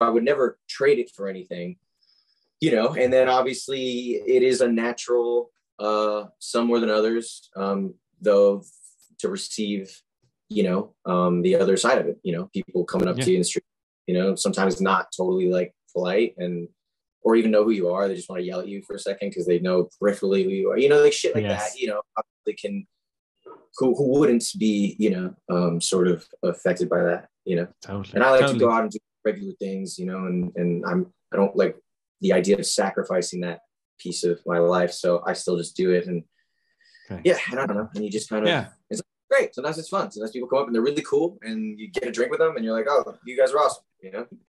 I would never trade it for anything, you know. And then obviously it is a natural, uh, some more than others, um, though, to receive, you know, um, the other side of it. You know, people coming up Yeah. to you in the street, you know, sometimes not totally like polite and or even know who you are. They just want to yell at you for a second because they know peripherally who you are. You know, like shit like Yes. that. You know, they can. Who, who wouldn't be, you know, um, sort of affected by that, you know? Totally. and I like totally. to go out and do regular things, you know, and and I'm I don't like the idea of sacrificing that piece of my life, so I still just do it, and Okay. yeah, and I don't know, and you just kind of Yeah. it's great. Sometimes it's fun. Sometimes people come up and they're really cool, and you get a drink with them, and you're like, oh, you guys are awesome, you know.